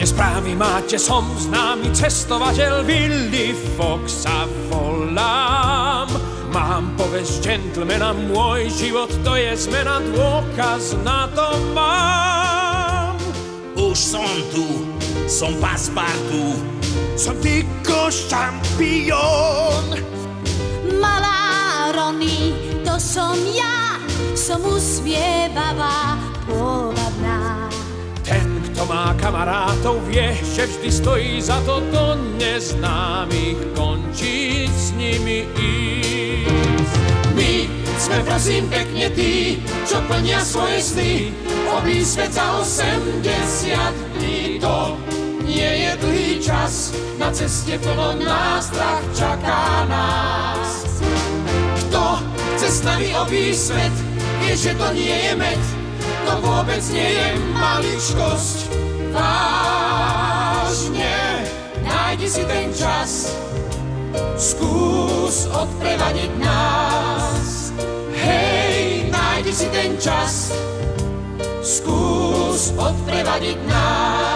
Správy máte, som známy cestovateľ Willy Fox sa volám. Mám povesť gentlemana, môj život to je zmena, dôkaz na to mám. Už som tu, som paspartu, som tyko šampión. Malá Rony, to som ja, som usmievavá, povabná. Kto má kamarátov, vie, že vždy stojí za to do neznámych končiť s nimi ísť. My sme prosím pekne tí, čo plnia svoje sny, obí svet za 80 dní. To nie je dlhý čas, na ceste plno nástrach čaká nás. Kto chce s nami obísť svet, vie, že to nie je med, to vôbec nie je maličkosť. Vážne, nájdi si ten čas, skús odprevadiť nás. Hej, nájdi si ten čas, skús odprevadiť nás.